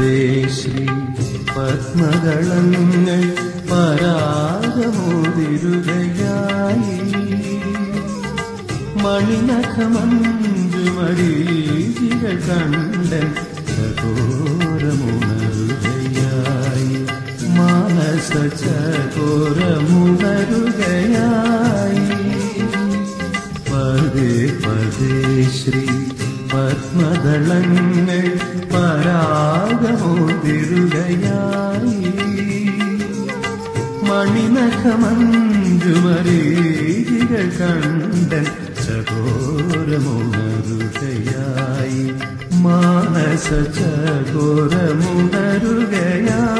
ദേശ്രീ പത്മകളങ്ങൾ പരാഗമോതിരുകയായി. മണിനഖമഞ്ജുമരീചികൾ കണ്ടൻ ചകോരമുണരുകയായി മാനസ ചകോരമുണരുകയായി പതേ പതേ ശ്രീ പത്മദളങ്ങൾ പരാ സഹോദരുടയായി മണിനഖമഞ്ജുമരീതികൾ കണ്ടൻ ചകോരമുണരുകയായി. മാനസ ചകോരമുണരുകയായി.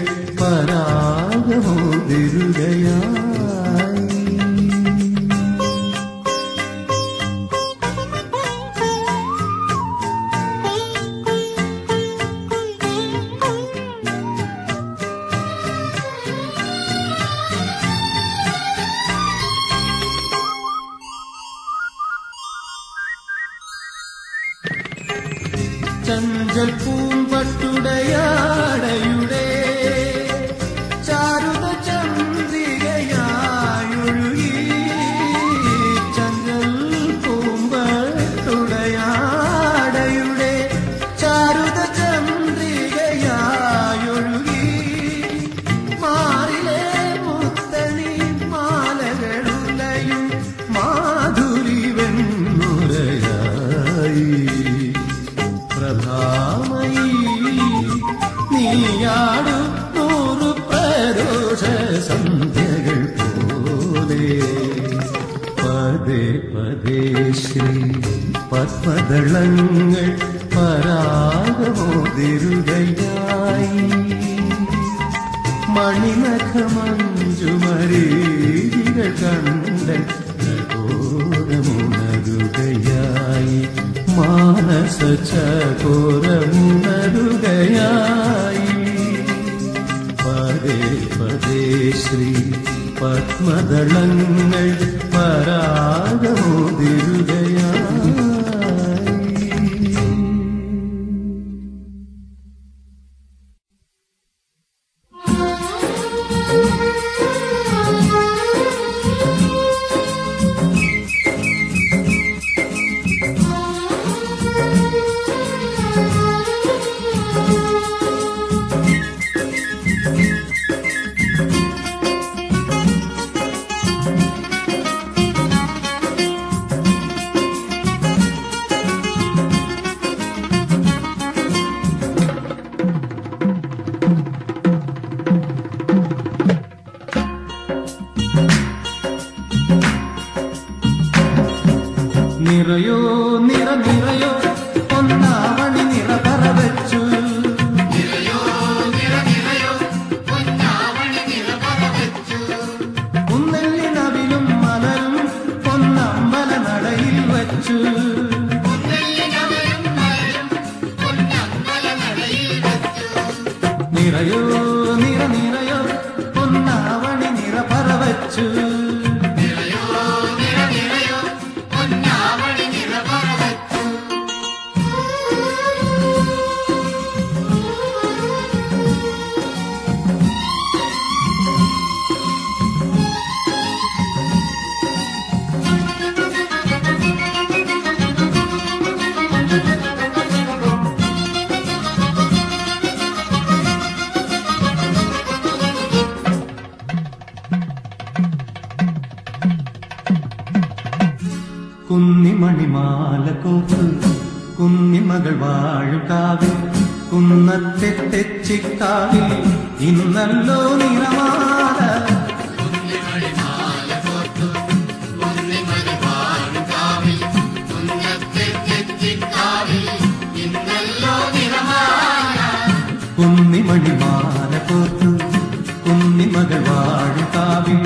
സച്ച ഘോരമുണരുകയായി പദേ പദേ ശ്രീ പത്മദളങ്ങൾ പരാഗമോതിരുകയായി കുന്നിമണിമാല കോത്ത് കുന്നിമകൾ വാഴുകാവിൽ കുന്നത്തെ തെച്ചിക്കാവിൽ ഇന്നല്ലോ നിറമാല. കുന്നിമണിമാല കോത്തു കുന്നിമകൾ വാഴുകാവിൽ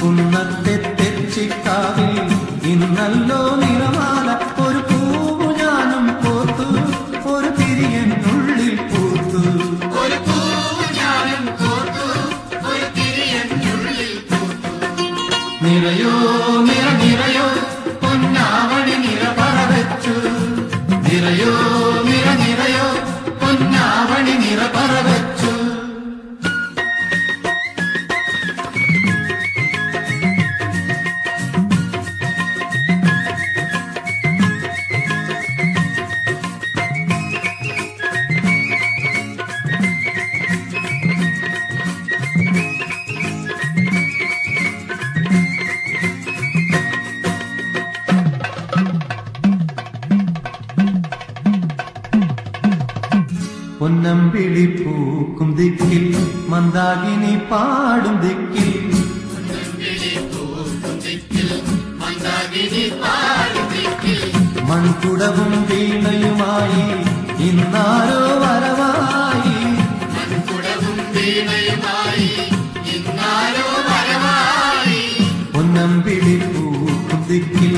കുന്നത്തെ തെച്ചിക്കാവിൽ ഇന്നല്ലോ മണമ്പിളി പൂക്കും ദിക്കിൽ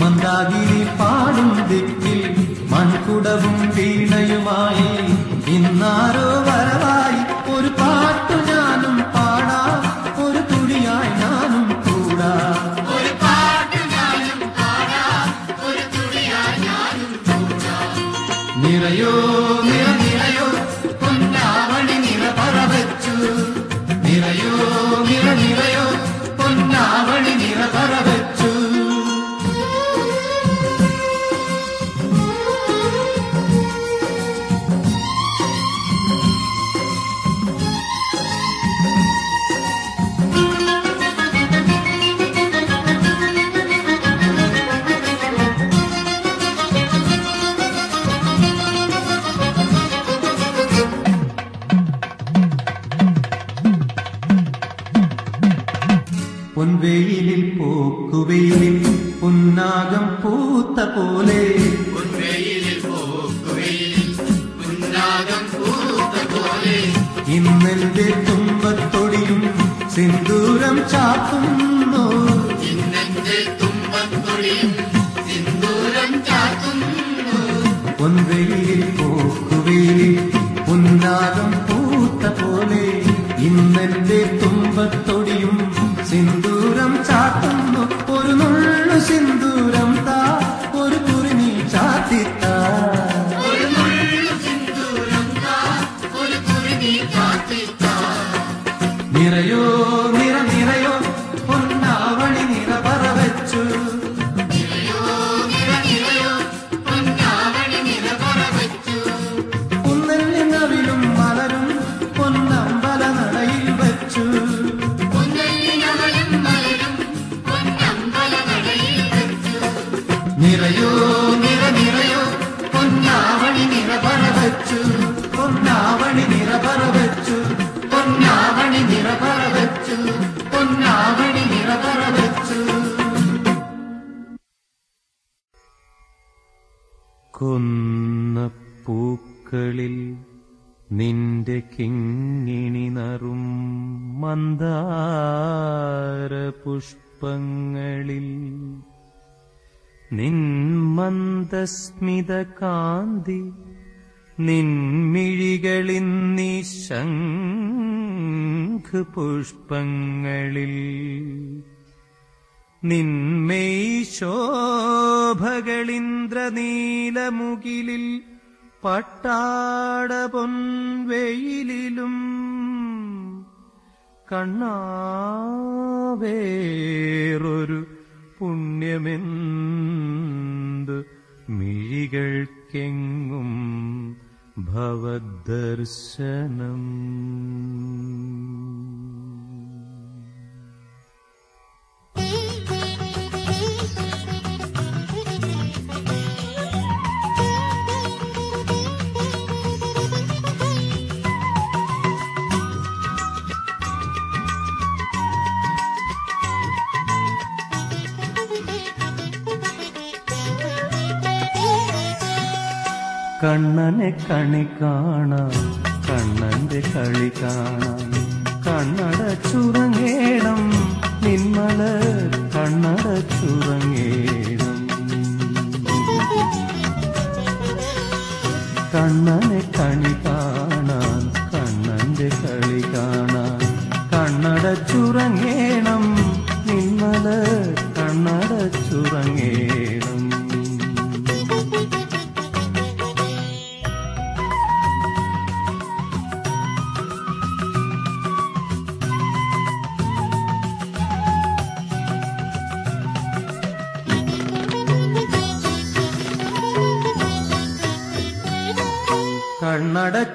മന്ദാകിനി പാടും ദിക്കിൽ മൺകുടവും വീണയും സ്മിതകാന്തി നിൻമിഴികളിന്നീ ശംഖുപുഷ്പങ്ങളിൽ നിന്മേശോഭകളിന്ദ്രനീലമുകിലിൽ പട്ടാടപൊൻവെയിലും കണ്ണാവേറൊരു പുണ്യമെന്ത് ेङ्गुम् भवद्दर्शनम् കണ്ണനെ കണി കാണാം കണ്ണന്റെ കളി കാണാം. കണ്ണടച്ചുറങ്ങേണം നിന്മല കണ്ണടച്ചുറങ്ങേണം കണ്ണനെ കണി കാണാൻ കണ്ണന്റെ കളി കാണാൻ കണ്ണടച്ചുറങ്ങേണം നിന്മല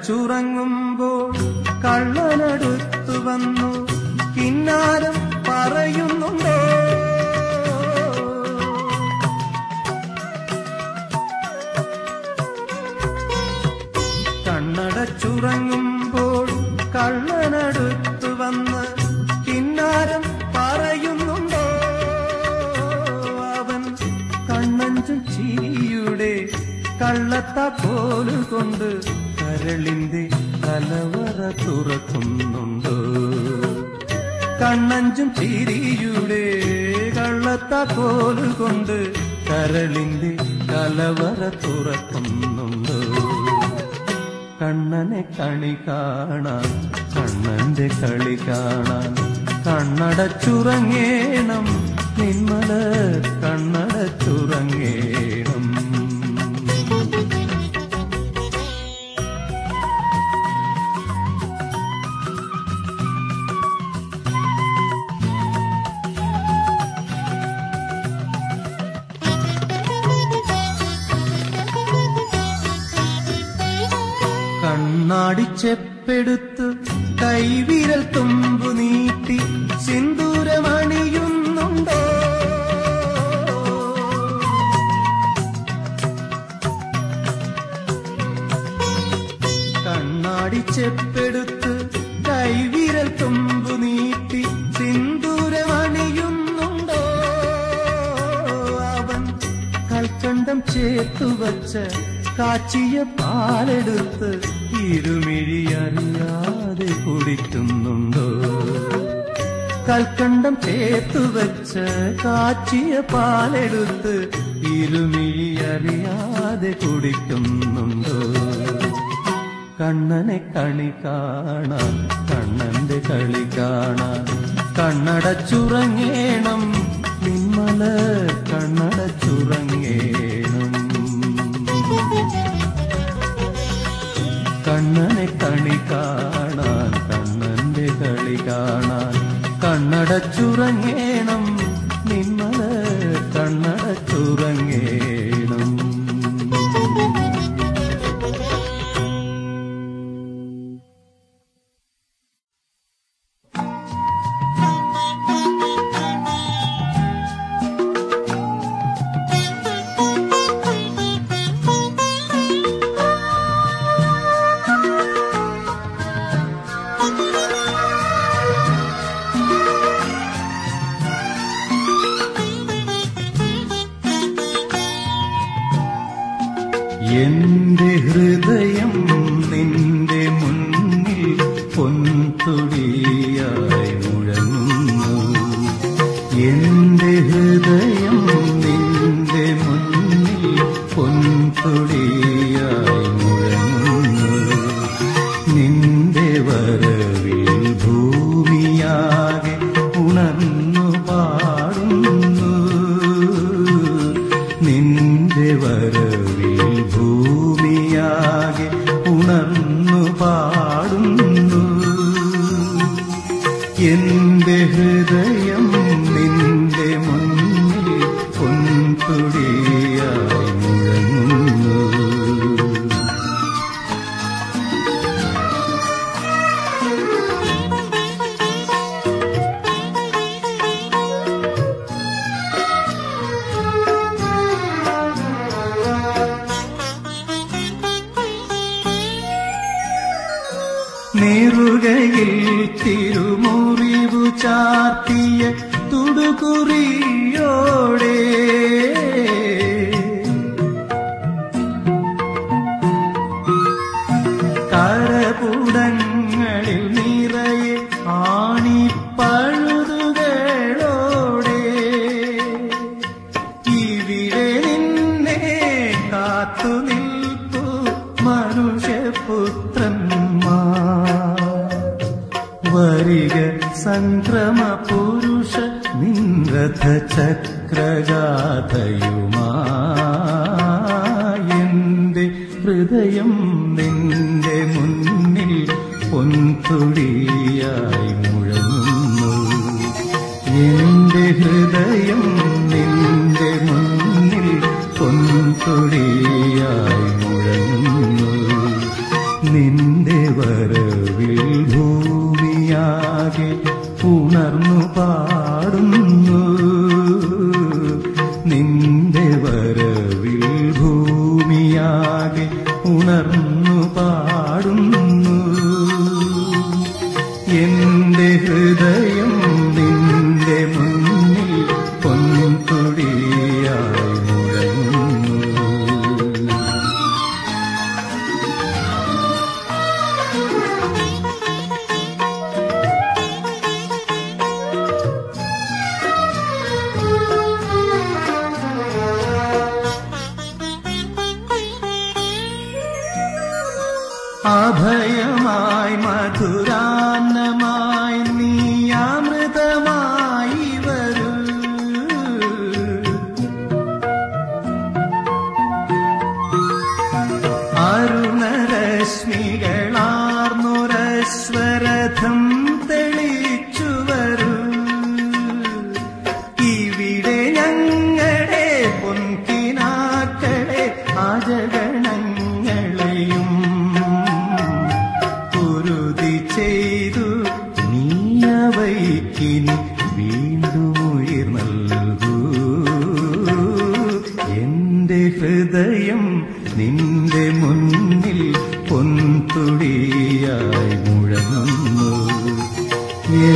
കണ്ണടച്ചുറങ്ങുമ്പോൾ കള്ളനടുത്തു വന്നു കിന്നാരം പറയുന്നുണ്ടോ? കണ്ണടച്ചുറങ്ങുമ്പോൾ കള്ളനടുത്തു വന്ന് കിന്നാരം പറയുന്നുണ്ടോ? അവൻ കണ്ണഞ്ചും ചിരിയുടെ കള്ളത്താക്കോലുകൊണ്ട് കരളിന്റെ കലവറ തുറക്കുന്നുണ്ടോ. കണ്ണഞ്ചും ചിരിയുടെ കള്ളത്താക്കോലുകൊണ്ട് കരളിന്റെ കലവറ തുറക്കുന്നുണ്ടോ. കണ്ണനെ കണി കാണാൻ കണ്ണന്റെ കളി കാണാൻ കണ്ണടച്ചുറങ്ങേണം നിന്മല കണ്ണടച്ചുറങ്ങേണം കണ്ണാടിച്ചെപ്പെടുത്ത് കൈവിരൽ തുമ്പു നീട്ടി സിന്ദൂരമണിയുന്നുണ്ടോ? കണ്ണാടി ചെപ്പെടുത്തു. കൈവിരൽ തുമ്പു നീട്ടി സിന്ദൂരമണിയുന്നുണ്ടോ? അവൻ കൽക്കണ്ടം ചേർത്തുവച്ച കാച്ചിയ പാലെടുത്ത് ഇരുമിഴി കൽക്കണ്ടം ചേർത്തു വെച്ച് കാച്ചിയ പാലെടുത്ത് ഇരുമിഴി അറിയാതെ കുടിക്കുന്നുണ്ടോ? കണ്ണനെ കണി കാണാൻ കണ്ണന്റെ കളി കാണാൻ കണ്ണടച്ചുറങ്ങേണം നിമ്മല കണ്ണടച്ചുറങ്ങേണം കണ്ണടച്ചുറങ്ങേണം എന്റെ ഹൃദയം നിന്റെ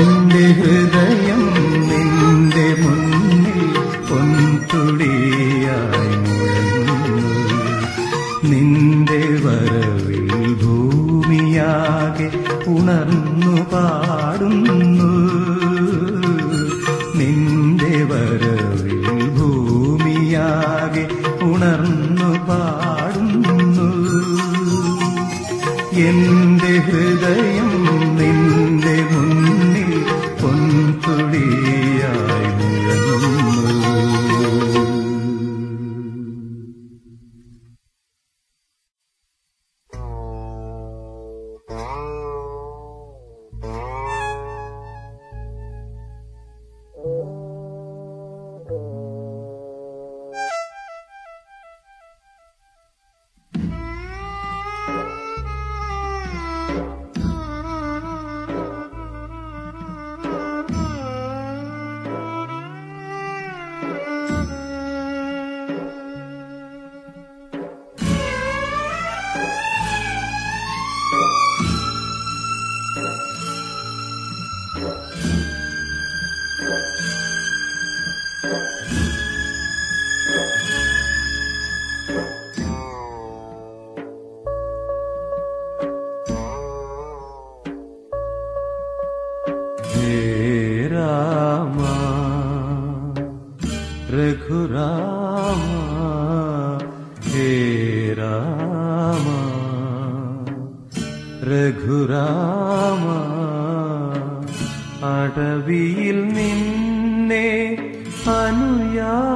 എന്റെ ഹൃദയം നിൻ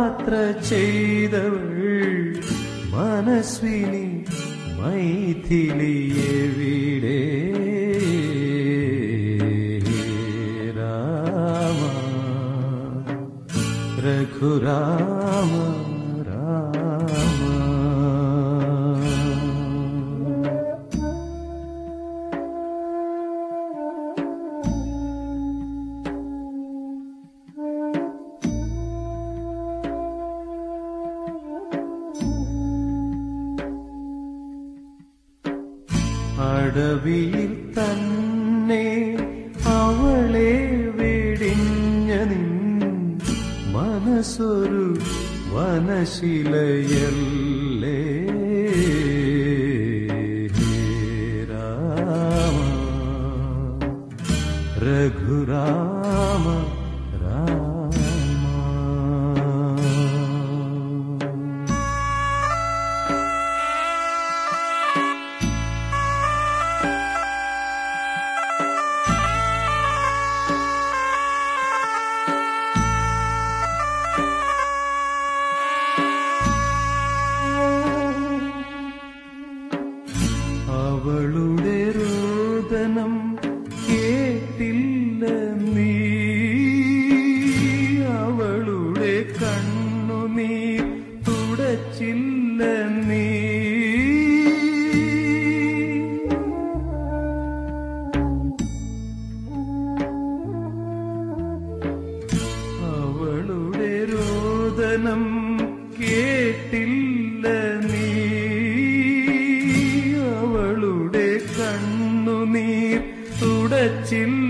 യാത്ര ചെയ്തവൾ മനസ്വിനി മൈഥിലി എവിടെ രാമ രഘുരാമ. உள்ளத்தின்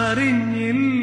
അറിഞ്ഞില്ല.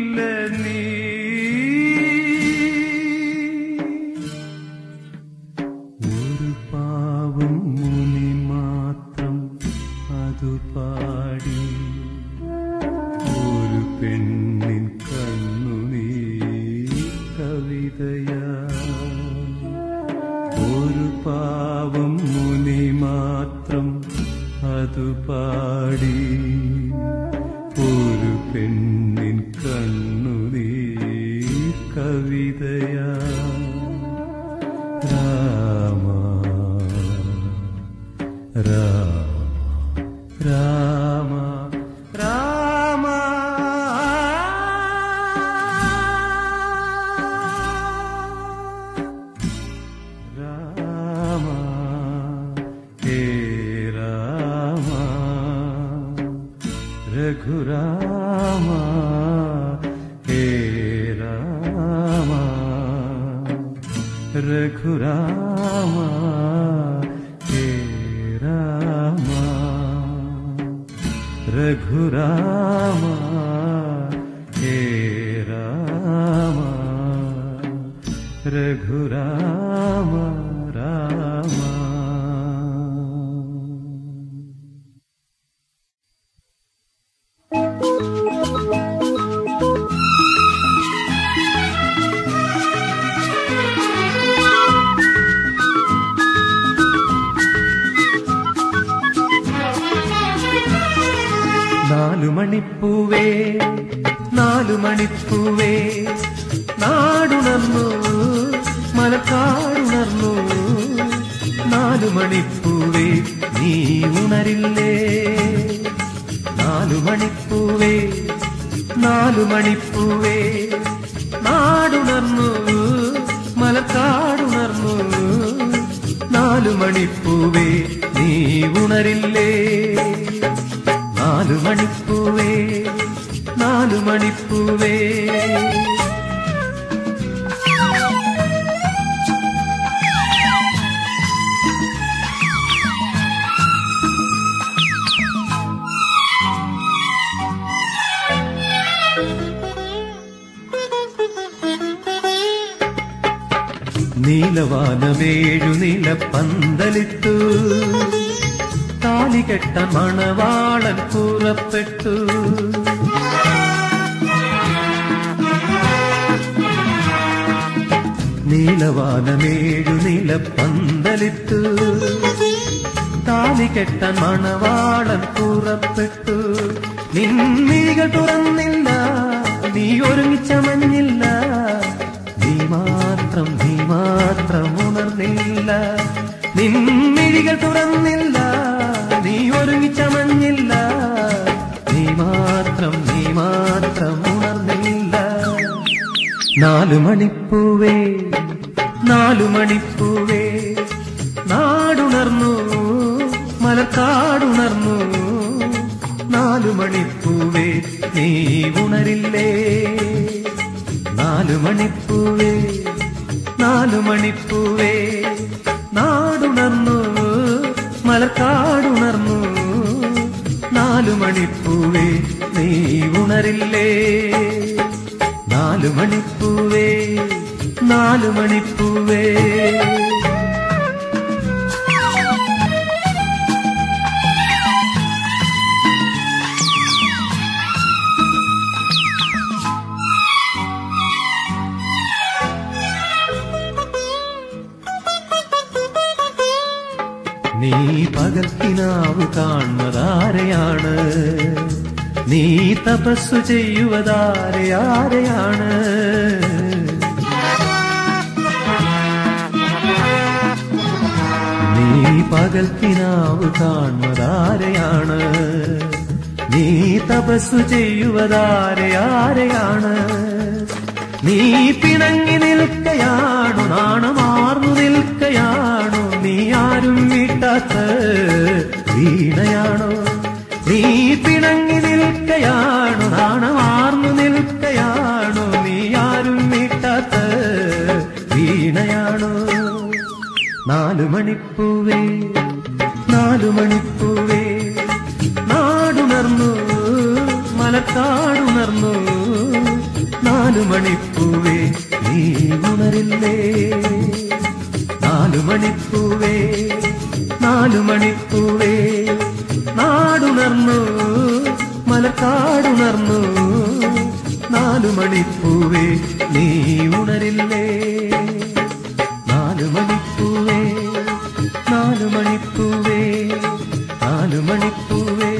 നാലുമണിപ്പൂവേ നീ ഉണരില്ലേ? നാലുമണിപ്പൂവേ നാലുമണിപ്പൂവേ നാടുണർന്നു മലക്കാടുണർന്നു. നാലുമണിപ്പൂവേ നീ ഉണരില്ലേ? നാലുമണിപ്പൂവേ നാലുമണിപ്പൂവേ പന്തലിട്ടു. താലികെട്ട മണവാളൻ കൂറപ്പെട്ടു നീലവാനമേഴു നീല പന്തലിട്ടു. താലികെട്ട മണവാളൻ കൂറപ്പെട്ടു നാലു മണിപ്പൂവേ നാലു മണിപ്പൂവേ നാടുണർന്നു മലക്കാടുണർന്നു നാലു മണിപ്പൂവേ നീ ഉണരില്ലേ? നാലു മണിപ്പൂവേ നാലു മണിപ്പൂവേ നാടുണർന്നു മലക്കാടുണർന്നു നാലു മണിപ്പൂവേ നീ ഉണരില്ലേ? നാലു മണിപ്പൂവേ നാലു മണിപ്പൂവേ നീ പകർത്തിനാവ് കാണുന്നതാരെയാണ്? നീ തപസ്സു ചെയ്യുവതാരെയാരെയാണ് നീ പകൽക്കിനാവ് കാണുന്നതാരെയാണ്? നീ തപസ്സു ചെയ്യുവതാരെയാരെയാണ് നീ പിണങ്ങി നിൽക്കയാണു നാണമാർന്നു നിൽക്കയാണു നീ ആരും വിട്ടാത്ത വീണയാണോ? നീ നിൽക്കയാണു നാണമാർന്നു നിൽക്കയാണു നീ ആരും വിട്ടാത്ത വീണയാണു. നാലു മണിപ്പൂവേ നാലു മണിപ്പൂവേ നാടുണർന്നു മലക്കാടുണർന്നു. നാലു മണിപ്പൂവേ നീ ഉണരില്ലേ? നാലു മണിപ്പൂവേ നാലു മണിപ്പൂവേ നാടുണർന്നു മലക്കാടുണർന്നു നാലു മണിപ്പൂവേ നീ ഉണരില്ലേ? നാലു മണിപ്പൂവേ നാലു മണിപ്പൂവേ നാലു മണിപ്പൂവേ.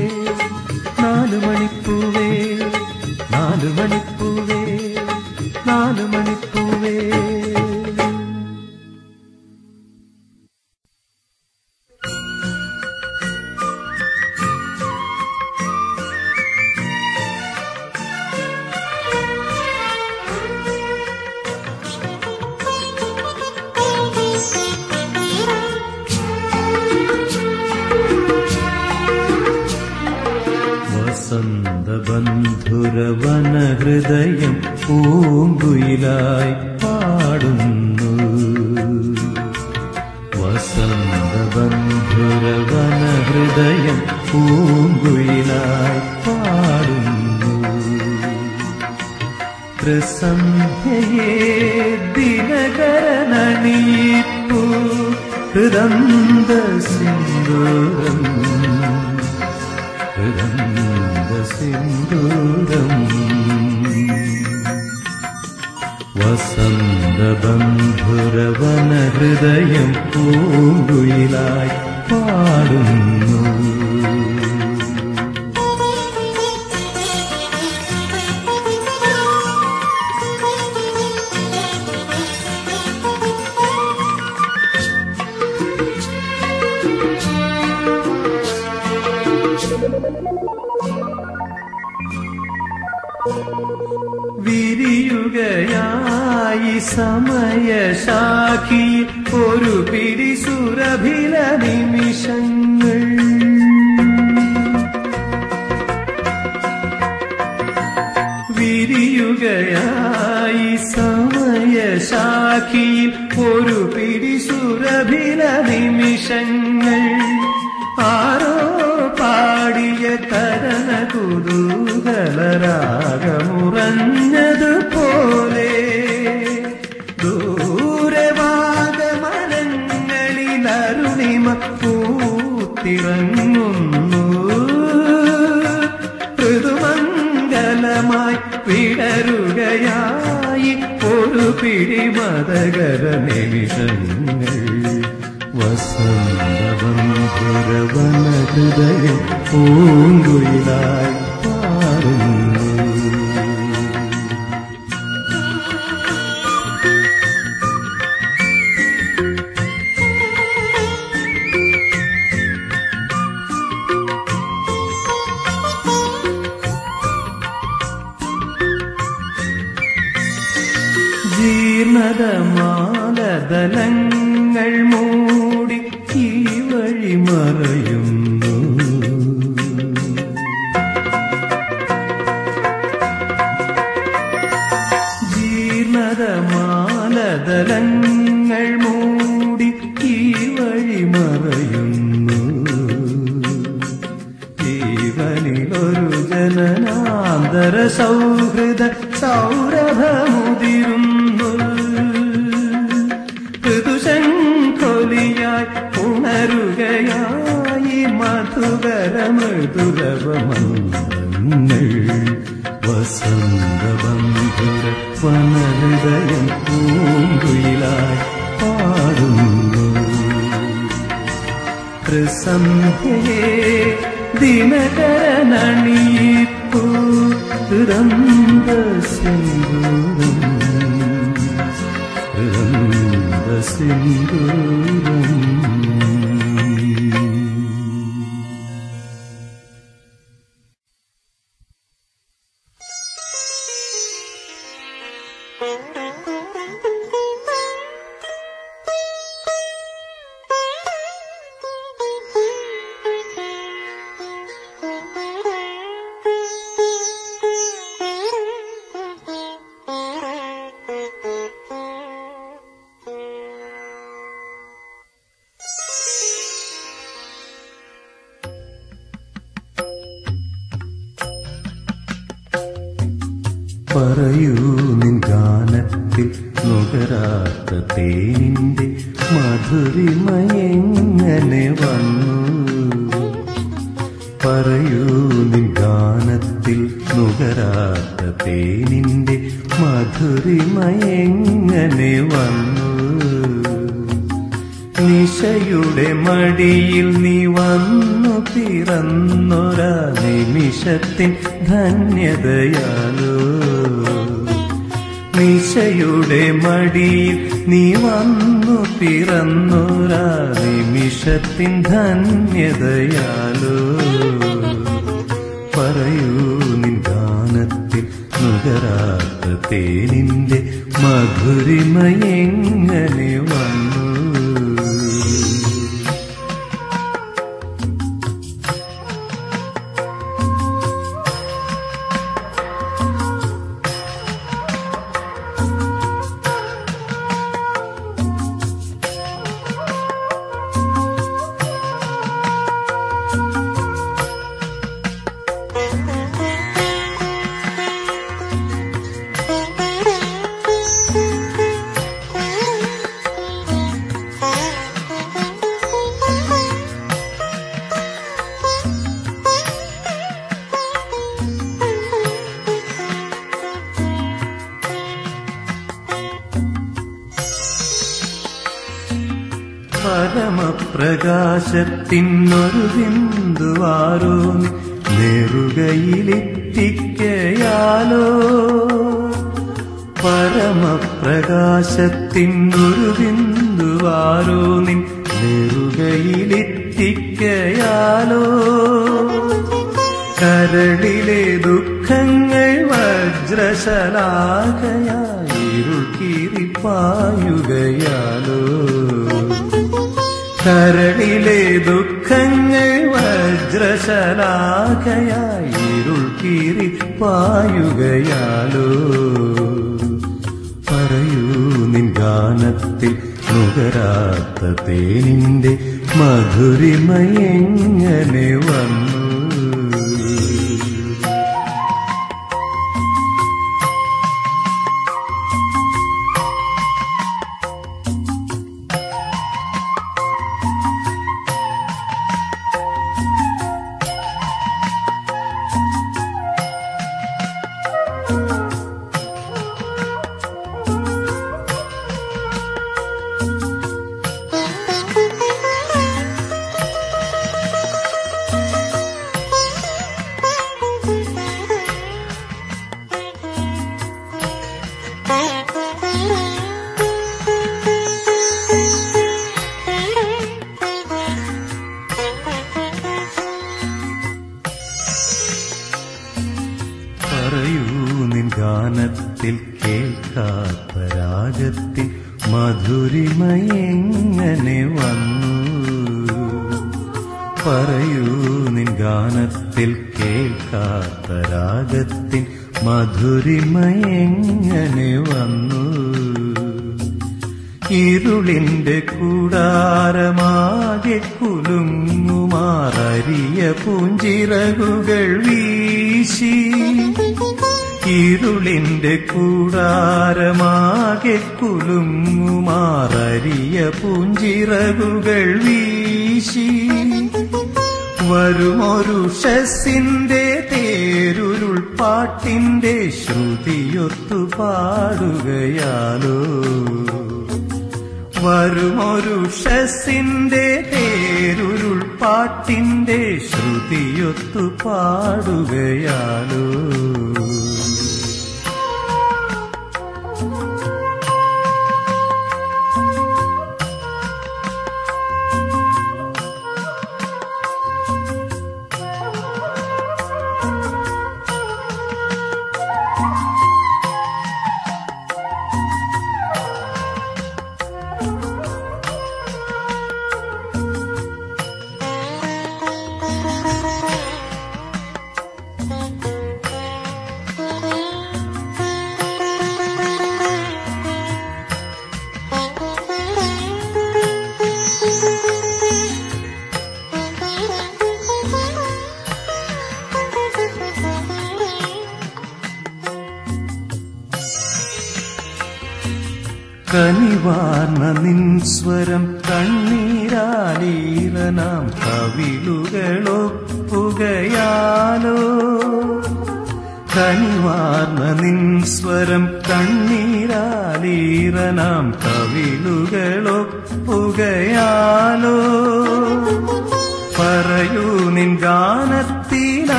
സമയശാഖിയിൽ ഒരു പിടി സുരഭില നിമിഷങ്ങൾ. ആരോ പാടിയ കരണ കുതൂഹലരാഗമുറഞ്ഞതുപോലെ ഒരു വസന്തവം വസന്തബന്ധുരവന ഹൃദയം പൂങ്കുയിലായി ಸಂಧ್ಯೆಯೇ ദിനകരണീപ്പൂ തുറന്ത സിന്ധൂരം തുറന്ത സിന്ധൂരം തിന്നൊരു ബിന്ദുവാരോ നെറുകയിലെത്തിക്കയാലോ? പരമപ്രകാശത്തിനൊരു ബിന്ദുവാരോ നിൻ നെറുകയിലെത്തിക്കയാലോ? കരടിലെ ദുഃഖങ്ങൾ വജ്രശലാകയായിരുക്കിരിപ്പായുക കരളിലെ ദുഃഖങ്ങൾ വജ്രശലാഖയായി ഇരുൾ കീറി പായുകയാലോ. പറയൂ നിൻ ഗാനത്തിൽ നുകരാത്ത തേനിന്റെ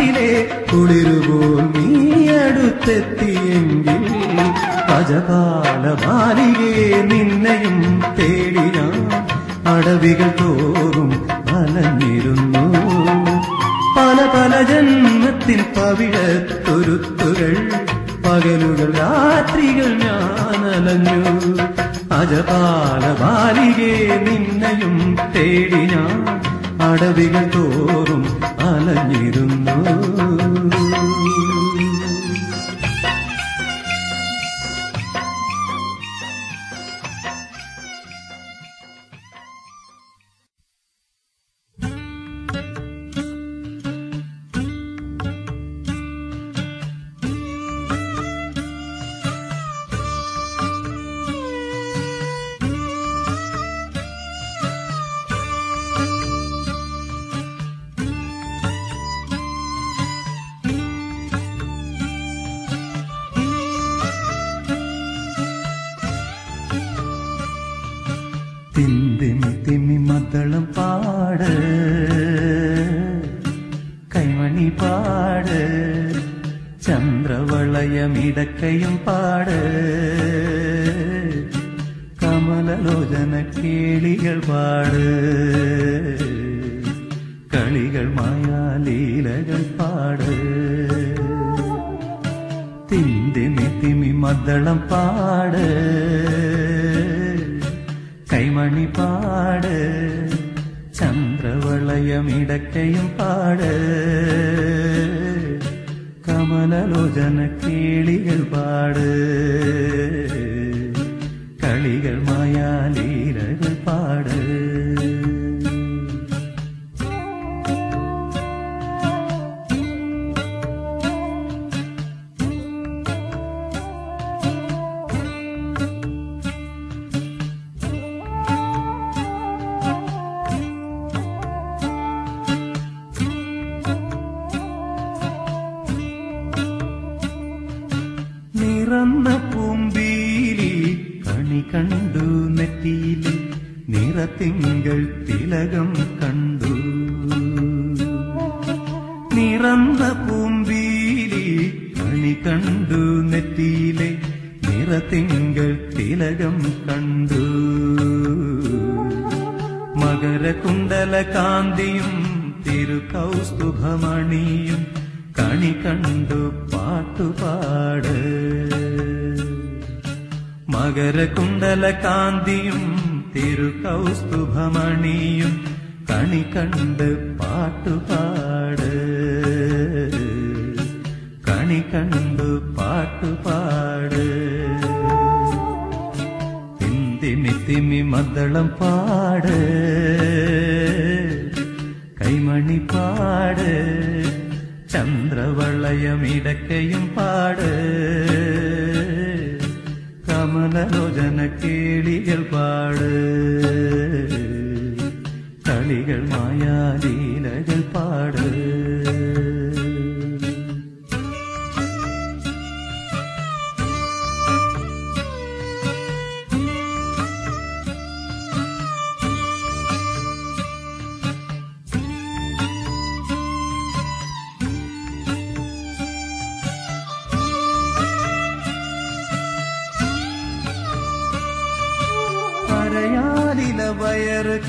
കാട്ടിലെ കുളിരുപോൽ നീ അടുത്തെത്തിയെങ്കിൽ അജപാല ബാലികയെ നിന്നെയും തേടി അടവികൾ തോറും അലഞ്ഞിരുന്നു. പല പല ജന്മത്തിൽ പവിഴത്തൊരുത്തുകൾ പകലുകൾ രാത്രികൾ ഞാൻ അലഞ്ഞു അജപാല ബാലികയെ നിന്നെയും തേടി അടവികൾ തോറും വളഞ്ഞിരുന്നു பாட. கமலலோஜன கேளிகள் பாடு.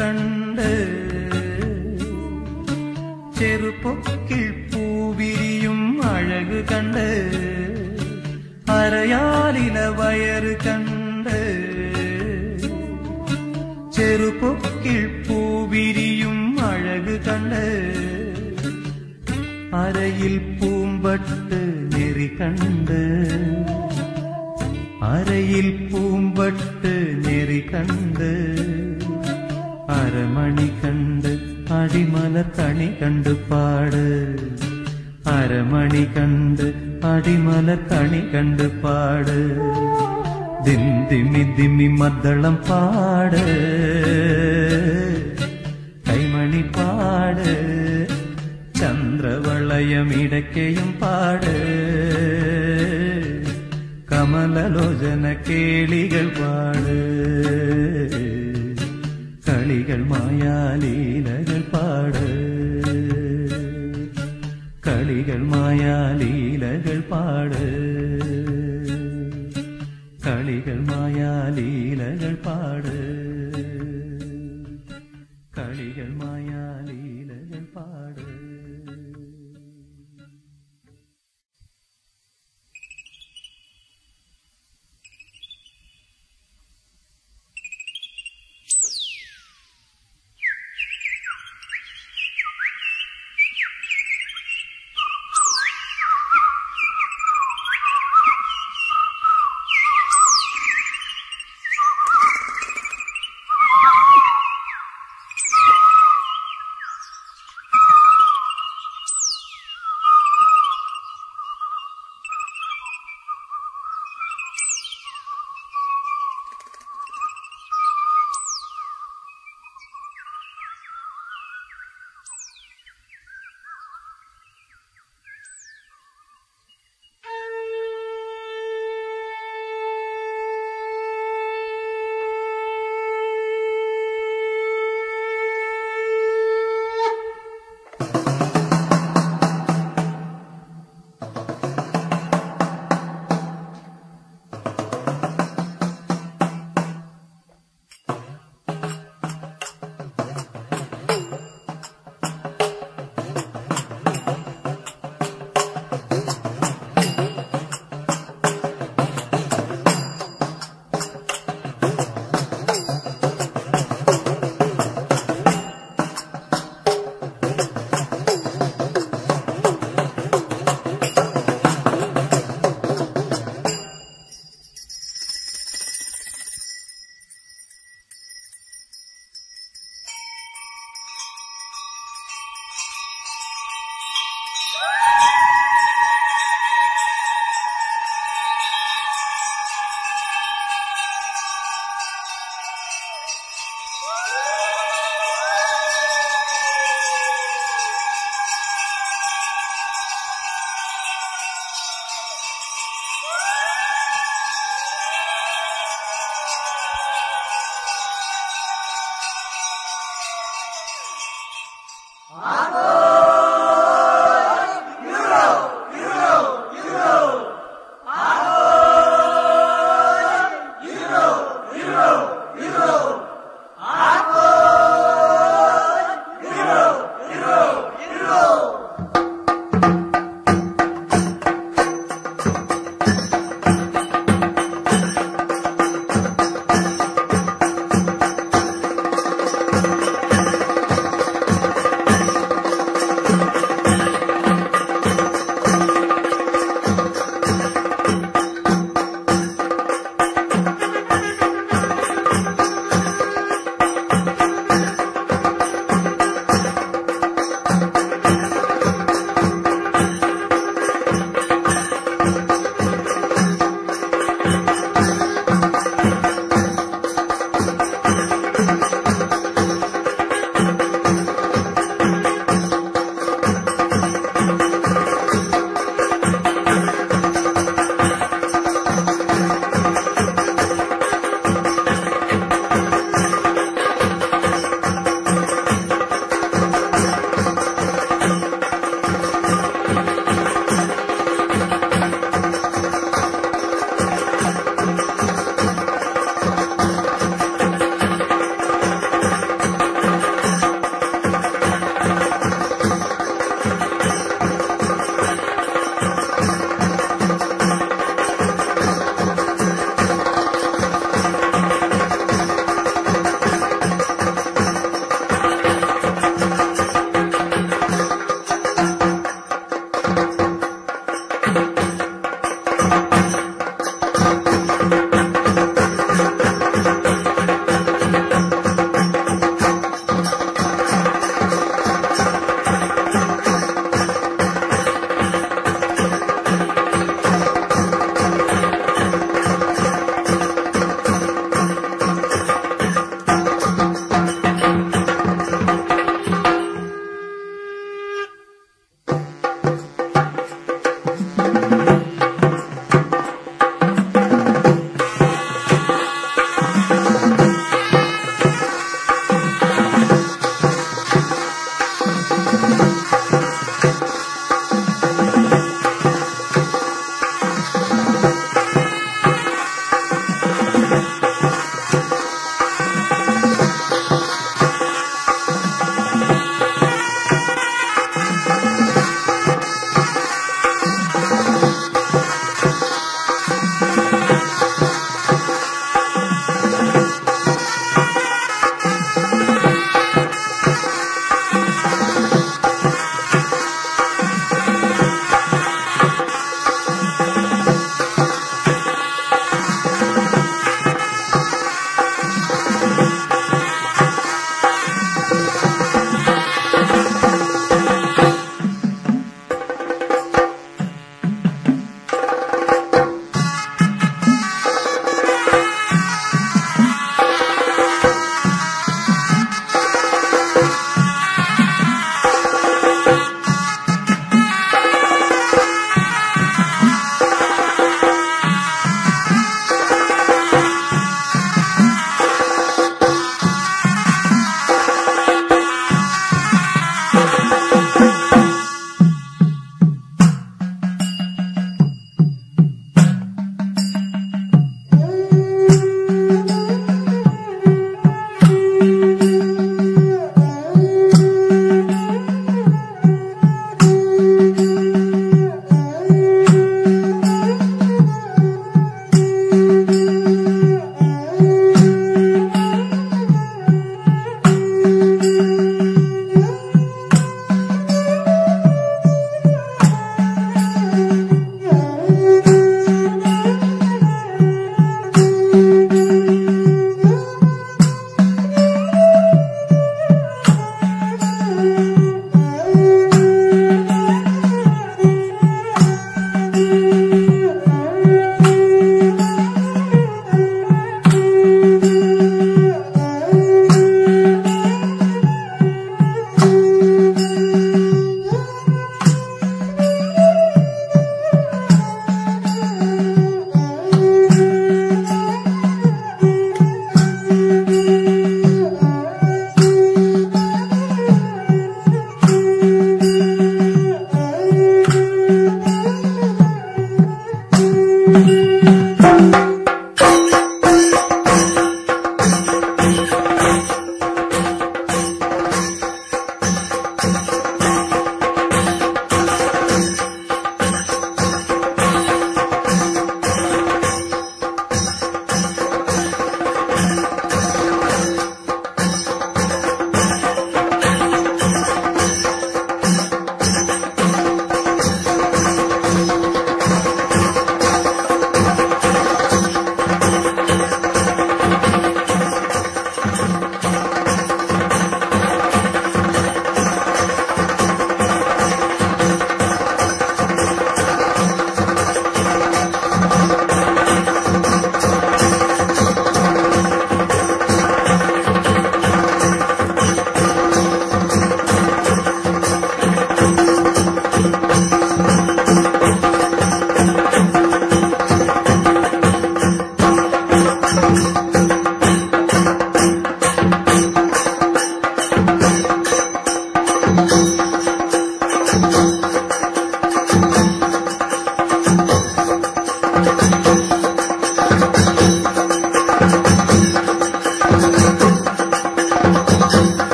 கண்